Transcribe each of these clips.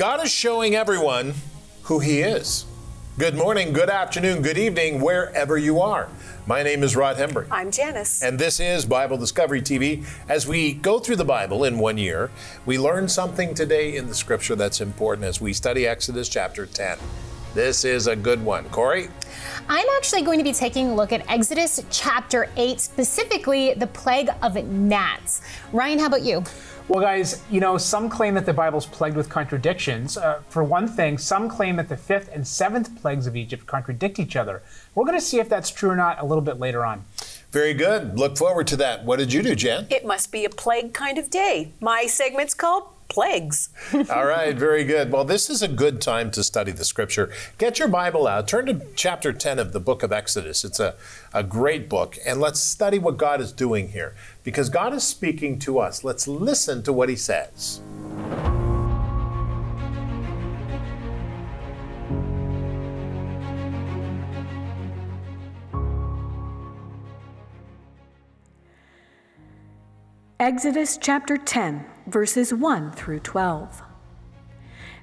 God is showing everyone who He is. Good morning, good afternoon, good evening, wherever you are. My name is Rod Hembree. I'm Janice. And this is Bible Discovery TV. As we go through the Bible in one year, we learn something today in the scripture that's important as we study Exodus chapter 10. This is a good one. Corie? I'm actually going to be taking a look at Exodus chapter 8, specifically the plague of gnats. Ryan, how about you? Well, guys, you know, some claim that the Bible's plagued with contradictions. Uh, for one thing, some claim that the fifth and seventh plagues of Egypt contradict each other. We're going to see if that's true or not a little bit later on. Very good. Look forward to that. What did you do, Jen? It must be a plague kind of day. My segment's called plagues. All right, very good. Well, this is a good time to study the scripture. Get your Bible out, turn to chapter 10 of the book of Exodus. It's a, a great book, and let's study what God is doing here because God is speaking to us. Let's listen to what He says. Exodus chapter 10 verses 1 through 12.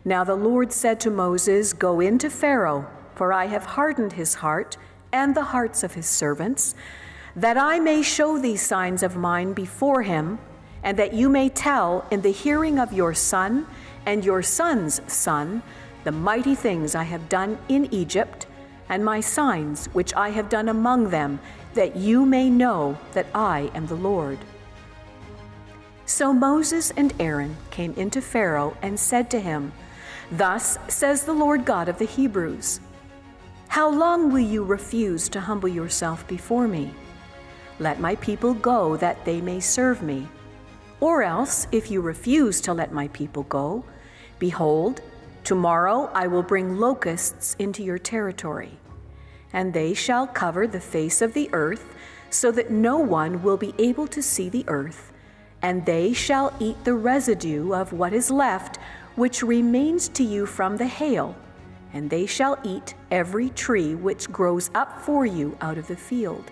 Now the Lord said to Moses, Go in to Pharaoh, for I have hardened his heart and the hearts of his servants, that I may show these signs of mine before him, and that you may tell in the hearing of your son and your son's son the mighty things I have done in Egypt, and my signs which I have done among them, that you may know that I am the Lord. So Moses and Aaron came into Pharaoh and said to him, Thus says the Lord God of the Hebrews How long will you refuse to humble yourself before me? Let my people go that they may serve me. Or else, if you refuse to let my people go, behold, tomorrow I will bring locusts into your territory, and they shall cover the face of the earth, so that no one will be able to see the earth and they shall eat the residue of what is left, which remains to you from the hail, and they shall eat every tree which grows up for you out of the field.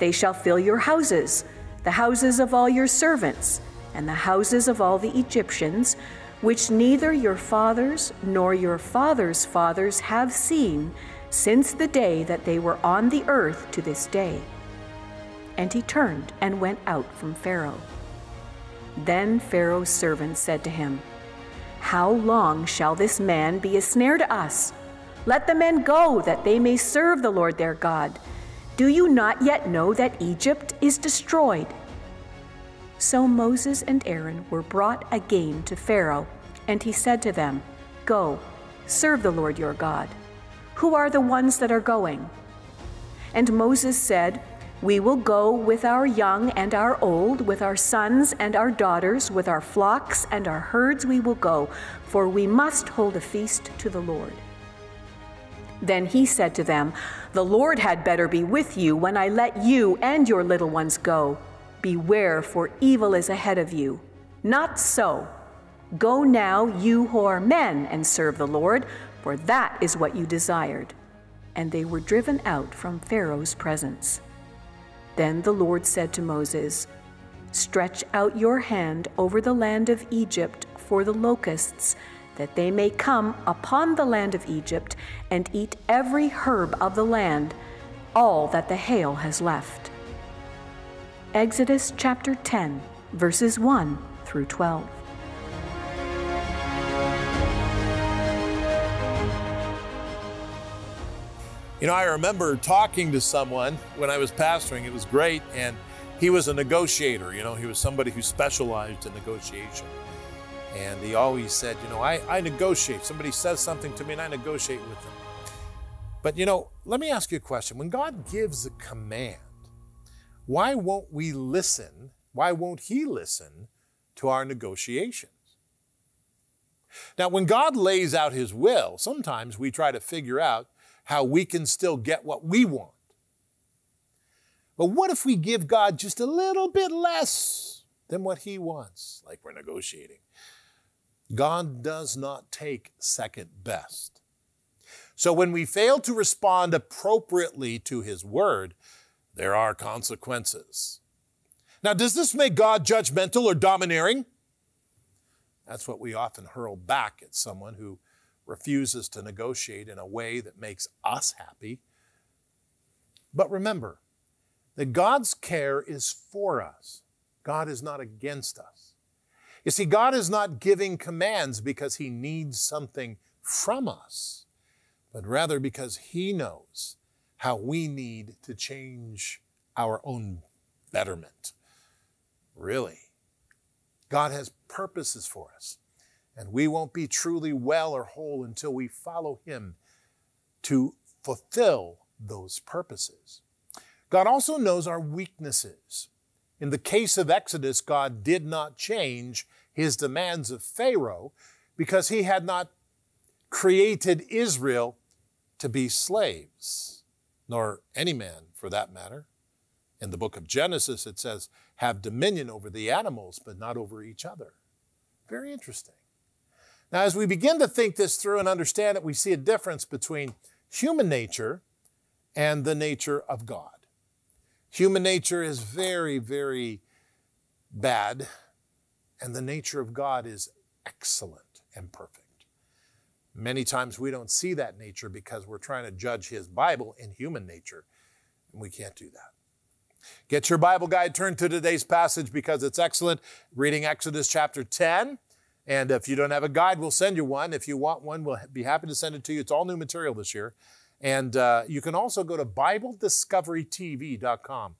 They shall fill your houses, the houses of all your servants, and the houses of all the Egyptians, which neither your fathers nor your fathers' fathers have seen since the day that they were on the earth to this day. And he turned and went out from Pharaoh. Then Pharaoh's servants said to him, How long shall this man be a snare to us? Let the men go, that they may serve the Lord their God. Do you not yet know that Egypt is destroyed? So Moses and Aaron were brought again to Pharaoh, and he said to them, Go, serve the Lord your God. Who are the ones that are going? And Moses said, we will go with our young and our old, with our sons and our daughters, with our flocks and our herds we will go, for we must hold a feast to the Lord. Then he said to them, The Lord had better be with you when I let you and your little ones go. Beware, for evil is ahead of you. Not so. Go now, you who are men, and serve the Lord, for that is what you desired. And they were driven out from Pharaoh's presence. Then the Lord said to Moses, Stretch out your hand over the land of Egypt for the locusts, that they may come upon the land of Egypt and eat every herb of the land, all that the hail has left. Exodus chapter 10, verses 1 through 12. You know, I remember talking to someone when I was pastoring. It was great. And he was a negotiator. You know, he was somebody who specialized in negotiation. And he always said, you know, I, I negotiate. Somebody says something to me and I negotiate with them. But, you know, let me ask you a question. When God gives a command, why won't we listen? Why won't He listen to our negotiations? Now, when God lays out His will, sometimes we try to figure out how we can still get what we want. But what if we give God just a little bit less than what He wants, like we're negotiating? God does not take second best. So when we fail to respond appropriately to His word, there are consequences. Now, does this make God judgmental or domineering? That's what we often hurl back at someone who refuses to negotiate in a way that makes us happy. But remember that God's care is for us, God is not against us. You see, God is not giving commands because He needs something from us, but rather because He knows how we need to change our own betterment. Really. God has purposes for us, and we won't be truly well or whole until we follow Him to fulfill those purposes. God also knows our weaknesses. In the case of Exodus, God did not change his demands of Pharaoh because he had not created Israel to be slaves, nor any man for that matter. In the book of Genesis, it says, have dominion over the animals, but not over each other. Very interesting. Now, as we begin to think this through and understand it, we see a difference between human nature and the nature of God. Human nature is very, very bad, and the nature of God is excellent and perfect. Many times we don't see that nature because we're trying to judge His Bible in human nature, and we can't do that. Get your Bible guide, turn to today's passage because it's excellent. Reading Exodus chapter 10. And if you don't have a guide, we'll send you one. If you want one, we'll be happy to send it to you. It's all new material this year. And uh, you can also go to BibleDiscoveryTV.com.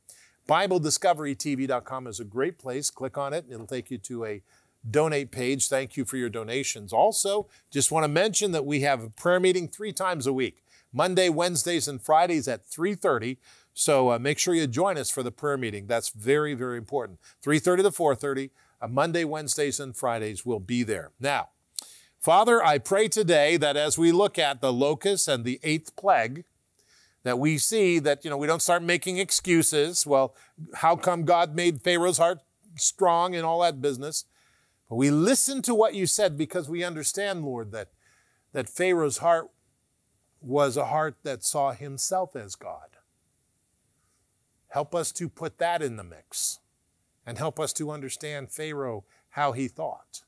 BibleDiscoveryTV.com is a great place. Click on it, and it'll take you to a donate page. Thank you for your donations. Also, just want to mention that we have a prayer meeting three times a week Monday, Wednesdays, and Fridays at 3:30. So uh, make sure you join us for the prayer meeting. That's very, very important. 3:30 to 4:30. Uh, Monday, Wednesdays, and Fridays will be there. Now, Father, I pray today that as we look at the locust and the eighth plague, that we see that, you know, we don't start making excuses. Well, how come God made Pharaoh's heart strong and all that business? But we listen to what you said because we understand, Lord, that, that Pharaoh's heart was a heart that saw himself as God. Help us to put that in the mix and help us to understand Pharaoh how he thought.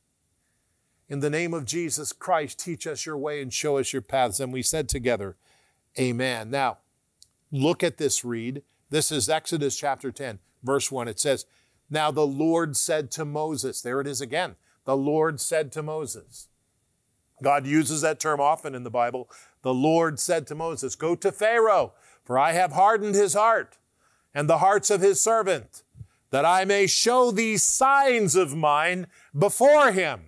In the name of Jesus Christ, teach us your way and show us your paths. And we said together, Amen. Now, look at this read. This is Exodus chapter 10, verse 1. It says, Now the Lord said to Moses, there it is again. The Lord said to Moses. God uses that term often in the Bible. The Lord said to Moses, Go to Pharaoh, for I have hardened his heart and the hearts of his servant, that I may show these signs of mine before him.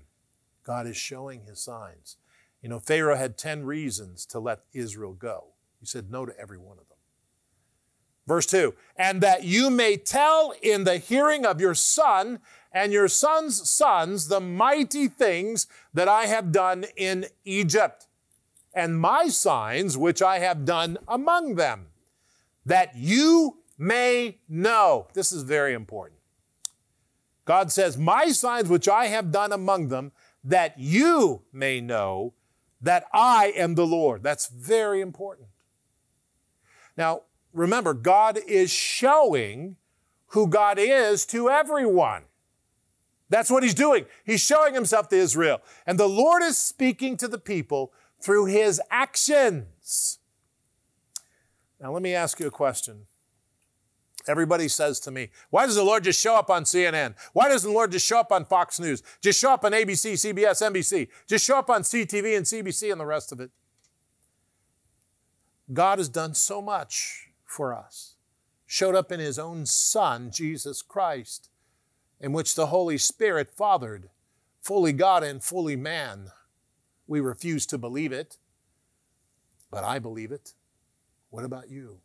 God is showing his signs. You know, Pharaoh had 10 reasons to let Israel go. He said no to every one of them. Verse 2 And that you may tell in the hearing of your son and your son's sons the mighty things that I have done in Egypt, and my signs which I have done among them, that you may know. This is very important. God says, My signs which I have done among them, that you may know that I am the Lord. That's very important. Now, remember, God is showing who God is to everyone. That's what he's doing. He's showing himself to Israel. And the Lord is speaking to the people through his actions. Now, let me ask you a question. Everybody says to me, why does the Lord just show up on CNN? Why doesn't the Lord just show up on Fox News? Just show up on ABC, CBS, NBC. Just show up on CTV and CBC and the rest of it. God has done so much for us. Showed up in his own Son, Jesus Christ, in which the Holy Spirit fathered, fully God and fully man. We refuse to believe it, but I believe it. What about you?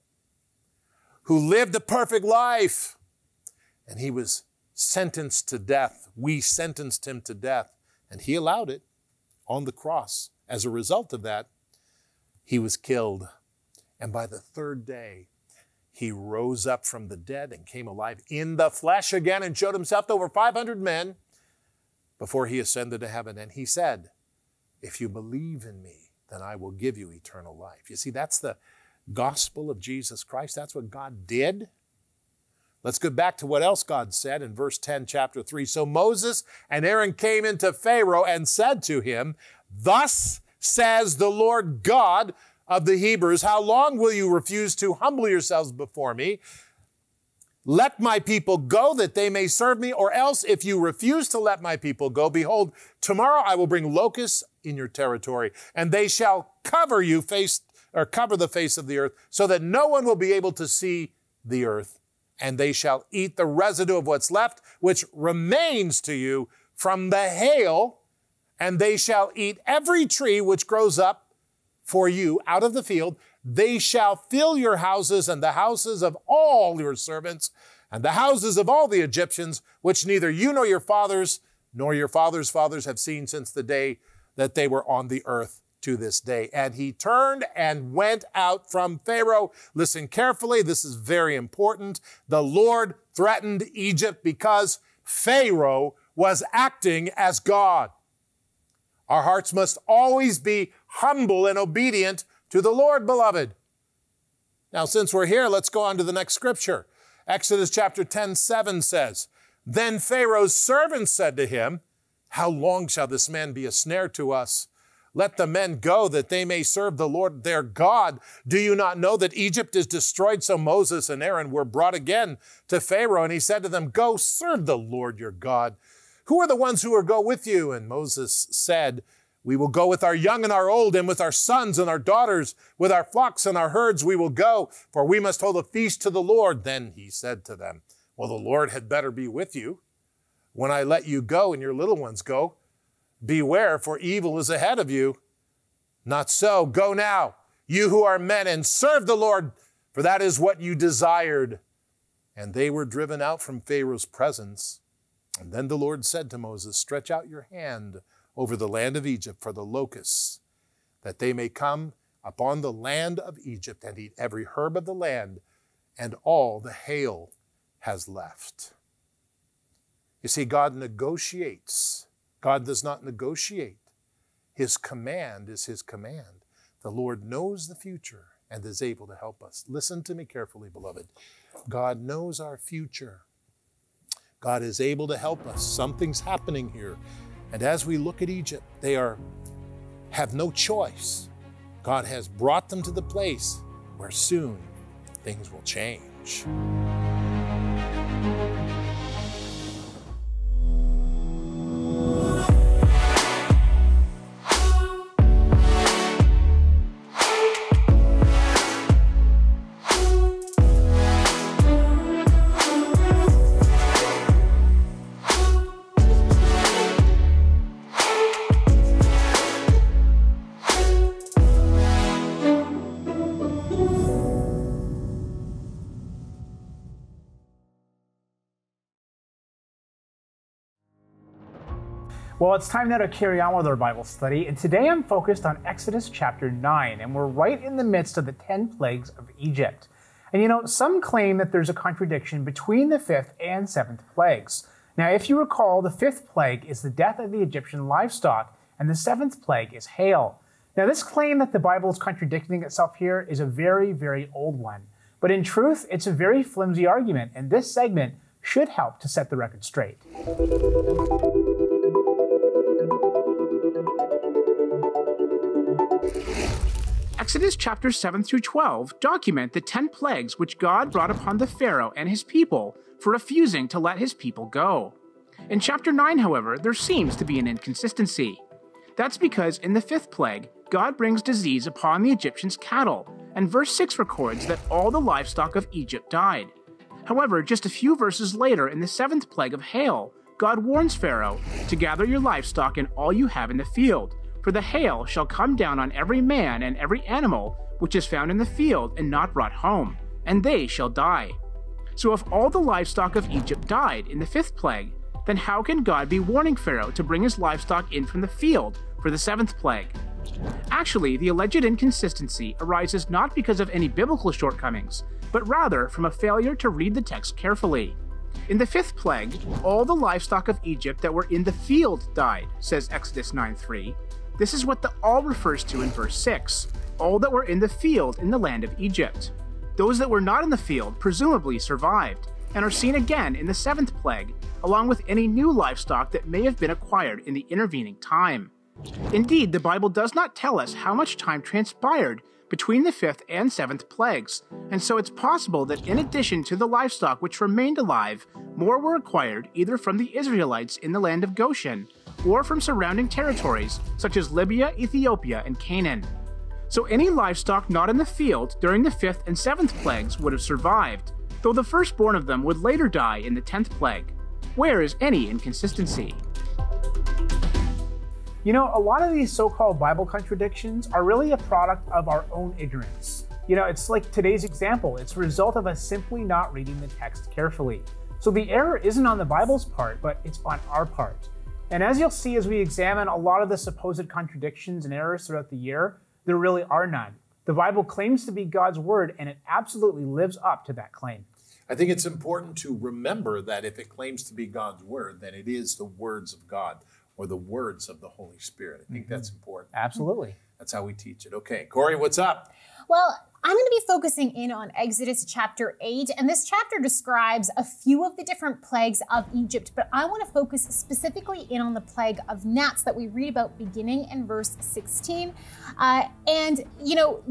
Who lived a perfect life. And he was sentenced to death. We sentenced him to death, and he allowed it on the cross. As a result of that, he was killed. And by the third day, he rose up from the dead and came alive in the flesh again and showed himself to over 500 men before he ascended to heaven. And he said, If you believe in me, then I will give you eternal life. You see, that's the, gospel of Jesus Christ. That's what God did. Let's go back to what else God said in verse 10, chapter 3. So Moses and Aaron came into Pharaoh and said to him, Thus says the Lord God of the Hebrews, How long will you refuse to humble yourselves before me? Let my people go that they may serve me, or else if you refuse to let my people go, behold, tomorrow I will bring locusts in your territory, and they shall cover you face or cover the face of the earth, so that no one will be able to see the earth. And they shall eat the residue of what's left, which remains to you from the hail, and they shall eat every tree which grows up for you out of the field. They shall fill your houses and the houses of all your servants and the houses of all the Egyptians, which neither you nor your fathers nor your fathers' fathers have seen since the day that they were on the earth to this day. And he turned and went out from Pharaoh. Listen carefully. This is very important. The Lord threatened Egypt because Pharaoh was acting as God. Our hearts must always be humble and obedient to the Lord, beloved. Now, since we're here, let's go on to the next scripture. Exodus chapter 10, 7 says, Then Pharaoh's servants said to him, How long shall this man be a snare to us? Let the men go that they may serve the Lord their God. Do you not know that Egypt is destroyed? So Moses and Aaron were brought again to Pharaoh, and he said to them, Go serve the Lord your God. Who are the ones who will go with you? And Moses said, We will go with our young and our old, and with our sons and our daughters, with our flocks and our herds we will go, for we must hold a feast to the Lord. Then he said to them, Well, the Lord had better be with you. When I let you go and your little ones go, beware, for evil is ahead of you. Not so. Go now, you who are men, and serve the Lord, for that is what you desired. And they were driven out from Pharaoh's presence. And then the Lord said to Moses, Stretch out your hand over the land of Egypt for the locusts, that they may come upon the land of Egypt and eat every herb of the land, and all the hail has left. You see, God negotiates. God does not negotiate. His command is His command. The Lord knows the future and is able to help us. Listen to me carefully, beloved. God knows our future. God is able to help us. Something's happening here. And as we look at Egypt, they are have no choice. God has brought them to the place where soon things will change. Well, it's time now to carry on with our Bible study, and today I'm focused on Exodus chapter 9, and we're right in the midst of the 10 plagues of Egypt. And you know, some claim that there's a contradiction between the fifth and seventh plagues. Now, if you recall, the fifth plague is the death of the Egyptian livestock, and the seventh plague is hail. Now, this claim that the Bible is contradicting itself here is a very, very old one. But in truth, it's a very flimsy argument, and this segment should help to set the record straight. Exodus chapters 7 through 12 document the 10 plagues which God brought upon the Pharaoh and his people for refusing to let his people go. In chapter 9, however, there seems to be an inconsistency. That's because in the fifth plague, God brings disease upon the Egyptians' cattle, and verse 6 records that all the livestock of Egypt died. However, just a few verses later, in the seventh plague of hail, God warns Pharaoh to gather your livestock and all you have in the field, for the hail shall come down on every man and every animal which is found in the field and not brought home, and they shall die. So if all the livestock of Egypt died in the fifth plague, then how can God be warning Pharaoh to bring his livestock in from the field for the seventh plague? Actually, the alleged inconsistency arises not because of any biblical shortcomings, but rather from a failure to read the text carefully. In the fifth plague, all the livestock of Egypt that were in the field died, says Exodus 9:3, this is what the all refers to in verse 6 all that were in the field in the land of Egypt. Those that were not in the field presumably survived. and are seen again in the seventh plague, along with any new livestock that may have been acquired in the intervening time. Indeed, the Bible does not tell us how much time transpired between the fifth and seventh plagues, and so it's possible that in addition to the livestock which remained alive, more were acquired either from the Israelites in the land of Goshen or from surrounding territories such as Libya, Ethiopia, and Canaan. So any livestock not in the field during the fifth and seventh plagues would have survived, though the firstborn of them would later die in the tenth plague. Where is any inconsistency? You know, a lot of these so called Bible contradictions are really a product of our own ignorance. You know, it's like today's example, it's a result of us simply not reading the text carefully. So the error isn't on the Bible's part, but it's on our part. And as you'll see as we examine a lot of the supposed contradictions and errors throughout the year, there really are none. The Bible claims to be God's word, and it absolutely lives up to that claim. I think it's important to remember that if it claims to be God's word, then it is the words of God or the words of the Holy Spirit. I think mm-hmm. that's important. Absolutely. That's how we teach it. Okay, Corie, what's up? Well, I'm going to be focusing in on Exodus chapter 8, and this chapter describes a few of the different plagues of Egypt, but I want to focus specifically in on the plague of gnats that we read about beginning in verse 16. Uh, and, you know,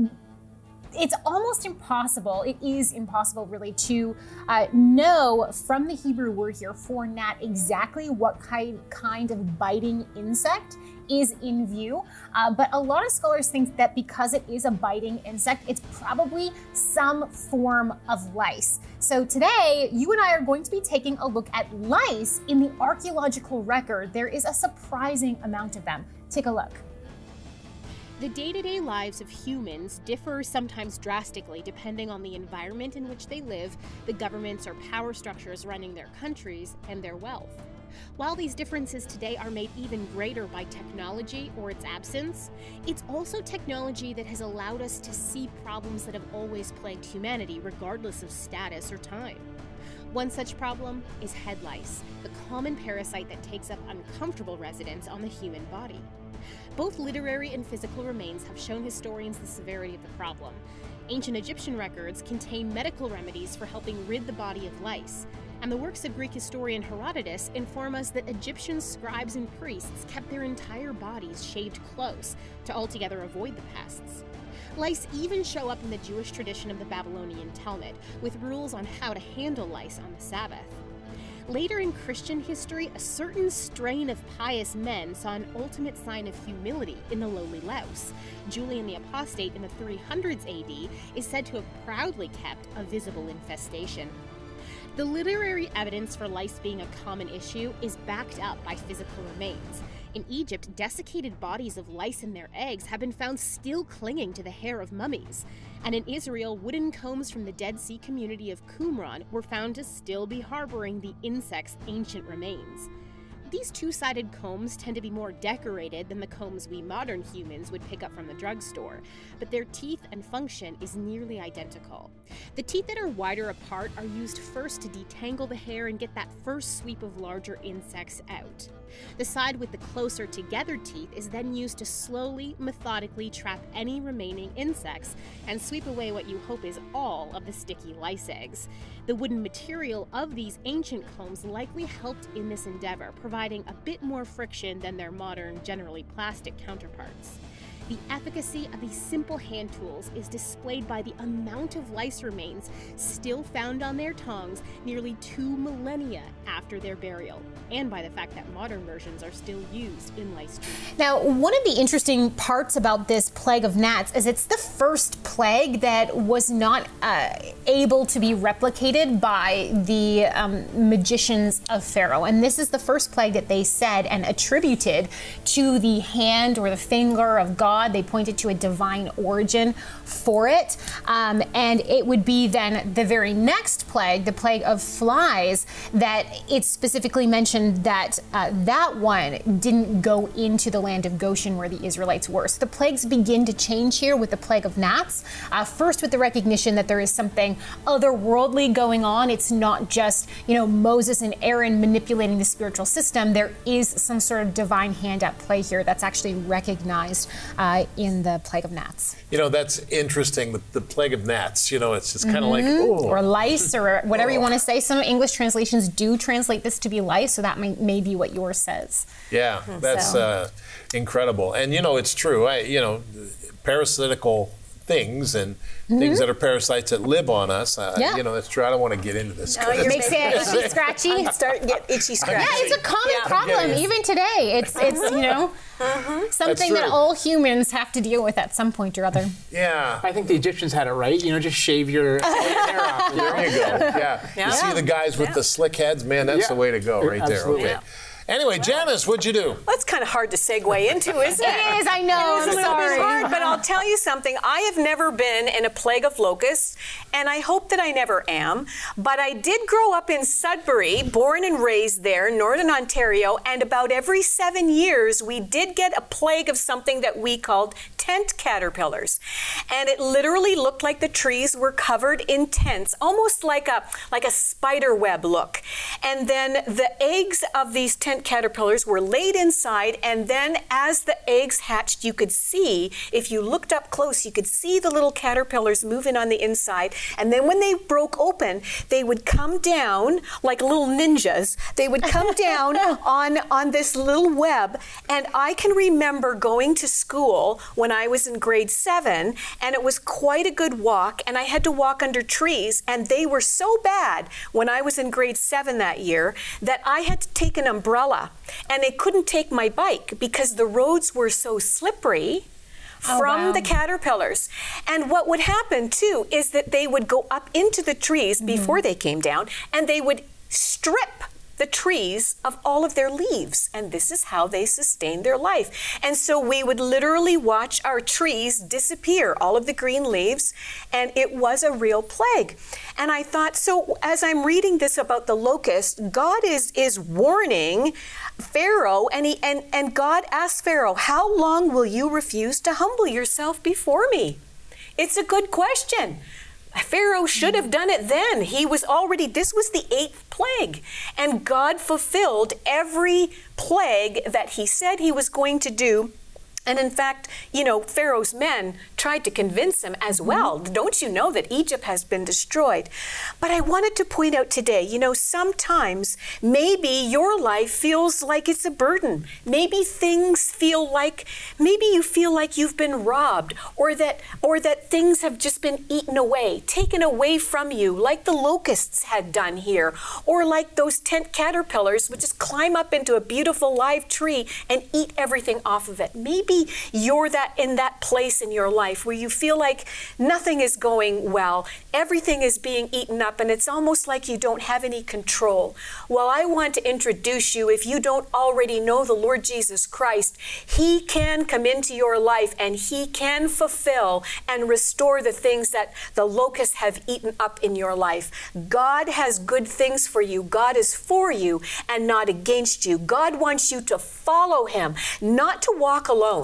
it's almost impossible, it is impossible really to uh, know from the Hebrew word here for gnat exactly what kind, kind of biting insect is in view. Uh, but a lot of scholars think that because it is a biting insect, it's probably some form of lice. So today, you and I are going to be taking a look at lice in the archaeological record. There is a surprising amount of them. Take a look. The day to day lives of humans differ sometimes drastically depending on the environment in which they live, the governments or power structures running their countries, and their wealth. While these differences today are made even greater by technology or its absence, it's also technology that has allowed us to see problems that have always plagued humanity, regardless of status or time. One such problem is head lice, the common parasite that takes up uncomfortable residence on the human body. Both literary and physical remains have shown historians the severity of the problem. Ancient Egyptian records contain medical remedies for helping rid the body of lice, and the works of Greek historian Herodotus inform us that Egyptian scribes and priests kept their entire bodies shaved close to altogether avoid the pests. Lice even show up in the Jewish tradition of the Babylonian Talmud, with rules on how to handle lice on the Sabbath. Later in Christian history, a certain strain of pious men saw an ultimate sign of humility in the lowly louse. Julian the Apostate in the 300s AD is said to have proudly kept a visible infestation. The literary evidence for lice being a common issue is backed up by physical remains. In Egypt, desiccated bodies of lice and their eggs have been found still clinging to the hair of mummies. And in Israel, wooden combs from the Dead Sea community of Qumran were found to still be harboring the insect's ancient remains. These two sided combs tend to be more decorated than the combs we modern humans would pick up from the drugstore, but their teeth and function is nearly identical. The teeth that are wider apart are used first to detangle the hair and get that first sweep of larger insects out. The side with the closer together teeth is then used to slowly, methodically trap any remaining insects and sweep away what you hope is all of the sticky lice eggs. The wooden material of these ancient combs likely helped in this endeavor, providing a bit more friction than their modern, generally plastic counterparts. The efficacy of these simple hand tools is displayed by the amount of lice remains still found on their tongs nearly two millennia after their burial, and by the fact that modern versions are still used in lice treatment. Now, one of the interesting parts about this plague of gnats is it's the first plague that was not uh, able to be replicated by the um, magicians of Pharaoh. And this is the first plague that they said and attributed to the hand or the finger of God God. They pointed to a divine origin for it. Um, and it would be then the very next plague, the plague of flies, that it specifically mentioned that uh, that one didn't go into the land of Goshen where the Israelites were. So the plagues begin to change here with the plague of gnats. Uh, first, with the recognition that there is something otherworldly going on. It's not just, you know, Moses and Aaron manipulating the spiritual system. There is some sort of divine hand at play here that's actually recognized uh, in the plague of gnats. You know, that's interesting. The, the plague of gnats, you know, it's just kind of like, oh. Or lice, or whatever you want to say. Some English translations do translate this to be lice, so that may, may be what yours says. Yeah, that's So- uh, incredible. And, you know, it's true. I, you know, parasitical things and things that are parasites that live on us. Uh, Yeah. You know, that's true. I don't want to get into this. Now you're Makes it itchy, scratchy. Start get itchy scratchy. Yeah, it's a common Yeah. problem Yeah. even today. It's it's you know something that all humans have to deal with at some point or other. yeah. I think the Egyptians had it right. You know, just shave your hair off. There you go. Yeah. You see the guys with the slick heads, man, that's Yeah. the way to go right Absolutely. there. Okay. Anyway, Janice, what'd you do? That's kind of hard to segue into, isn't it? It is, I know. It's a I'm little sorry. bit hard, but I'll tell you something. I have never been in a plague of locusts, and I hope that I never am. But I did grow up in Sudbury, born and raised there, Northern Ontario, and about every seven years we did get a plague of something that we called tent caterpillars. And it literally looked like the trees were covered in tents, almost like a like a spider web look. And then the eggs of these tent caterpillars were laid inside, and then as the eggs hatched, you could see, if you looked up close, you could see the little caterpillars moving on the inside. And then when they broke open, they would come down like little ninjas. They would come down on, on this little web. And I can remember going to school when I was in grade seven, and it was quite a good walk, and I had to walk under trees, and they were so bad when I was in grade seven that year that I had to take an umbrella, and they couldn't take my bike because the roads were so slippery Oh, from wow. the caterpillars. And what would happen too is that they would go up into the trees Mm-hmm. before they came down and they would strip the trees of all of their leaves. And this is how they sustain their life. And so we would literally watch our trees disappear, all of the green leaves, and it was a real plague. And I thought, so as I'm reading this about the locust, God is is warning Pharaoh, and he and, and God asked Pharaoh, How long will you refuse to humble yourself before me? It's a good question. Pharaoh should have done it then. He was already, this was the eighth plague. And God fulfilled every plague that he said he was going to do. And in fact, you know, Pharaoh's men tried to convince him as mm-hmm. well. Don't you know that Egypt has been destroyed? But I wanted to point out today, you know, sometimes maybe your life feels like it's a burden. Maybe things feel like maybe you feel like you've been robbed or that or that things have just been eaten away, taken away from you, like the locusts had done here, or like those tent caterpillars would just climb up into a beautiful live tree and eat everything off of it. Maybe you're that in that place in your life where you feel like nothing is going well, everything is being eaten up, and it's almost like you don't have any control. Well, I want to introduce you, if you don't already know the Lord Jesus Christ, He can come into your life and He can fulfill and restore the things that the locusts have eaten up in your life. God has good things for you. God is for you and not against you. God wants you to follow Him, not to walk alone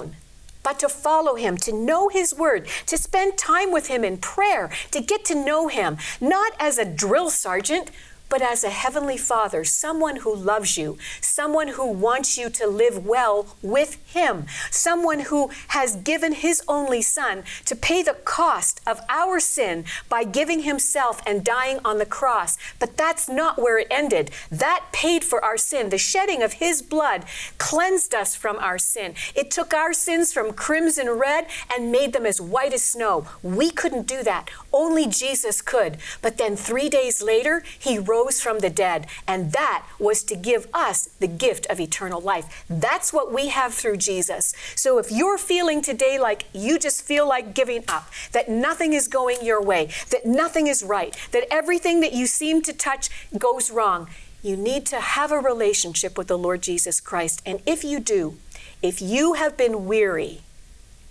but to follow him, to know his word, to spend time with him in prayer, to get to know him, not as a drill sergeant, but as a heavenly father, someone who loves you, someone who wants you to live well with him, someone who has given his only son to pay the cost of our sin by giving himself and dying on the cross. But that's not where it ended. That paid for our sin. The shedding of his blood cleansed us from our sin. It took our sins from crimson red and made them as white as snow. We couldn't do that. Only Jesus could. But then three days later, he rose from the dead. And that was to give us the gift of eternal life. That's what we have through Jesus. So if you're feeling today like you just feel like giving up, that nothing is going your way, that nothing is right, that everything that you seem to touch goes wrong, you need to have a relationship with the Lord Jesus Christ. And if you do, if you have been weary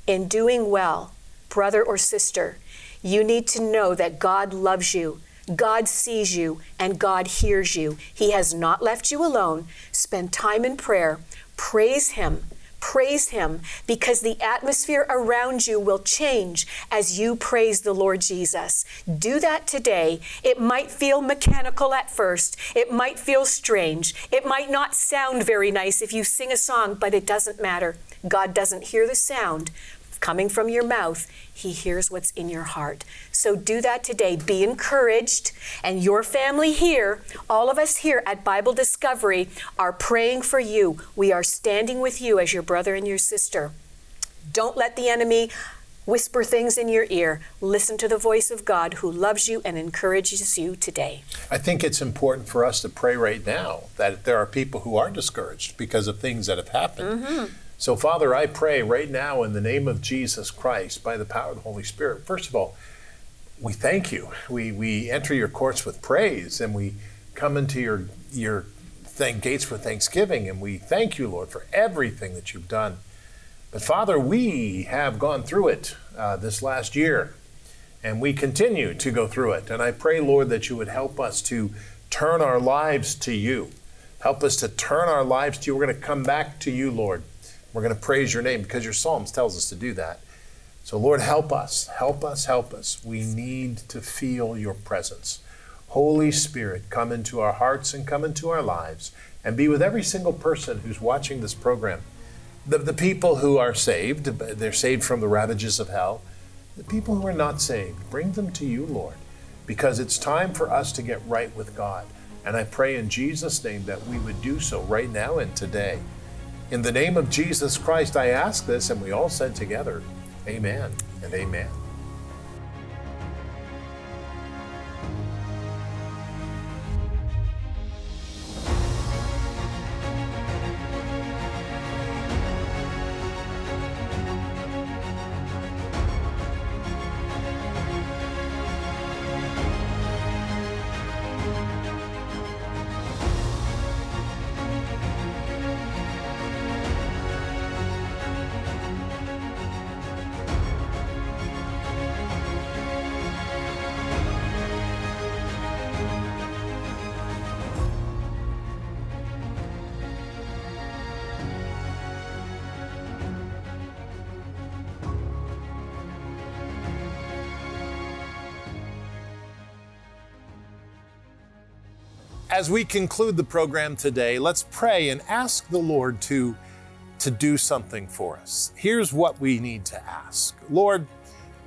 in doing well, brother or sister, you need to know that God loves you. God sees you and God hears you. He has not left you alone. Spend time in prayer. Praise Him. Praise Him because the atmosphere around you will change as you praise the Lord Jesus. Do that today. It might feel mechanical at first, it might feel strange, it might not sound very nice if you sing a song, but it doesn't matter. God doesn't hear the sound. Coming from your mouth, He hears what's in your heart. So do that today. Be encouraged. And your family here, all of us here at Bible Discovery, are praying for you. We are standing with you as your brother and your sister. Don't let the enemy whisper things in your ear. Listen to the voice of God who loves you and encourages you today. I think it's important for us to pray right now that there are people who are discouraged because of things that have happened. Mm-hmm. So, Father, I pray right now in the name of Jesus Christ, by the power of the Holy Spirit, first of all, we thank you. We, we enter your courts with praise and we come into your, your thank, gates with thanksgiving and we thank you, Lord, for everything that you've done. But Father, we have gone through it uh, this last year and we continue to go through it. And I pray, Lord, that you would help us to turn our lives to you. Help us to turn our lives to you. We're going to come back to you, Lord. We're going to praise your name because your Psalms tells us to do that. So, Lord, help us, help us, help us. We need to feel your presence. Holy Spirit, come into our hearts and come into our lives and be with every single person who's watching this program. The, the people who are saved, they're saved from the ravages of hell. The people who are not saved, bring them to you, Lord, because it's time for us to get right with God. And I pray in Jesus' name that we would do so right now and today. In the name of Jesus Christ, I ask this, and we all said together, Amen and Amen. As we conclude the program today, let's pray and ask the Lord to, to do something for us. Here's what we need to ask Lord,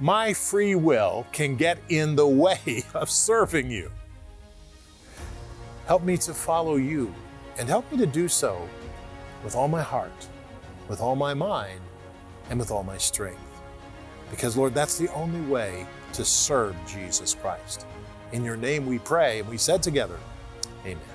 my free will can get in the way of serving you. Help me to follow you and help me to do so with all my heart, with all my mind, and with all my strength. Because, Lord, that's the only way to serve Jesus Christ. In your name we pray, and we said together, Amen.